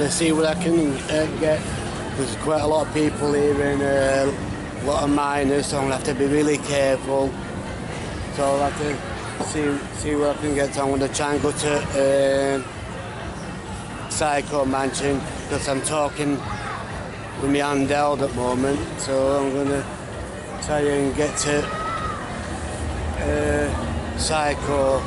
to see what I can uh, get. There's quite a lot of people here and uh, a lot of minors, so I'm going to have to be really careful. So I'll have to see, see what I can get. So I'm going to try and go to um Psycho Mansion because I'm talking with my held at the moment. So I'm going to try and get to uh, Psycho.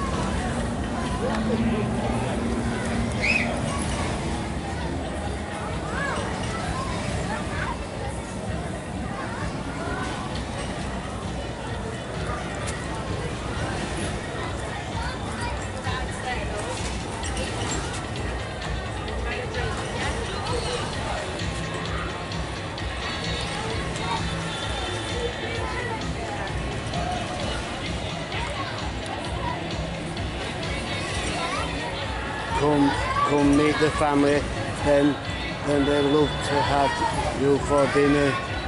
Come come meet the family um, and, then they love to have you for dinner